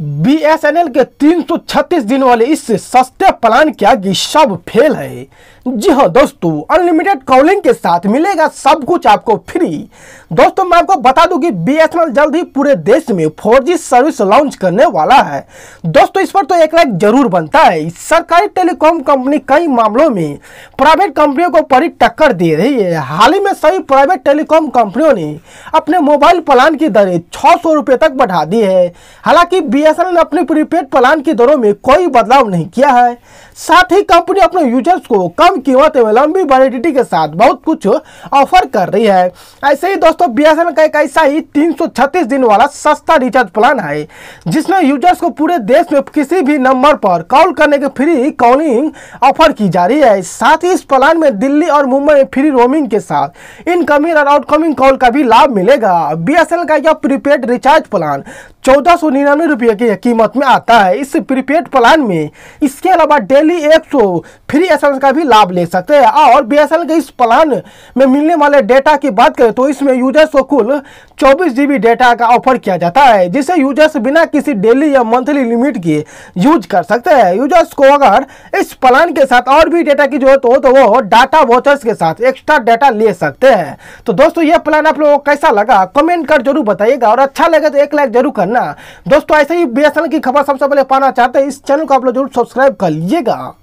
BSNL के 336 दिन वाले इस सस्ते प्लान क्या की सब फेल है। जी हाँ दोस्तों अनलिमिटेड कॉलिंग के साथ मिलेगा सब कुछ आपको फ्री दोस्तों, मैं आपको बता दूँ कि बीएसएनएल जल्द ही पूरे देश में 4G सर्विस लॉन्च करने वाला है। दोस्तों, इस पर तो एक लाइक ज़रूर बनता है। सरकारी टेलीकॉम कंपनी कई मामलों में प्राइवेट कंपनियों को बड़ी टक्कर दे रही है। हाल ही में सभी प्राइवेट टेलीकॉम कंपनियों ने अपने मोबाइल प्लान की दरें रुपये तक बढ़ा दी है। हालाँकि बीएसएनएल ने अपने प्रीपेड प्लान की दरों में कोई बदलाव नहीं किया है। साथ ही कंपनी अपने यूज़र्स को कम कीमत में लंबी वैलिडिटी के साथ बहुत कुछ ऑफ़र कर रही है। ऐसे ही दोस्तों बीएसएनएल का एक ऐसा ही 336 दिन वाला सस्ता रिचार्ज प्लान है, जिसमें यूज़र्स को पूरे देश में किसी भी नंबर पर कॉल करने के फ्री कॉलिंग ऑफ़र की जा रही है। साथ ही इस प्लान में दिल्ली और मुंबई में फ्री रोमिंग के साथ इनकमिंग और आउटकमिंग कॉल का भी लाभ मिलेगा। बीएसएनएल का यह प्रीपेड रिचार्ज प्लान चौदह सौ निन्यानवे रुपये की कीमत में आता है। इस प्रीपेड प्लान में इसके अलावा डेली एक सौ फ्री एस का भी लाभ ले सकते हैं। और बीएसएल के इस प्लान में मिलने वाले डेटा की बात करें तो इसमें यूज़र्स को कुल चौबीस जीबी डेटा का ऑफ़र किया जाता है, जिसे यूज़र्स बिना किसी डेली या मंथली लिमिट के यूज़ कर सकते हैं। यूज़र्स को अगर इस प्लान के साथ और भी डेटा की ज़रूरत हो तो वो डाटा वॉचर्स के साथ एक्स्ट्रा डाटा ले सकते हैं। तो दोस्तों, ये प्लान आप लोगों को कैसा लगा? कमेंट कर ज़रूर बताइएगा। और अच्छा लगे तो एक लाइक ज़रूर करना। दोस्तों, ऐसे ही बीएसएनएल की खबर सबसे पहले पाना चाहते हैं, इस चैनल को आप लोग ज़रूर सब्सक्राइब कर लीजिएगा।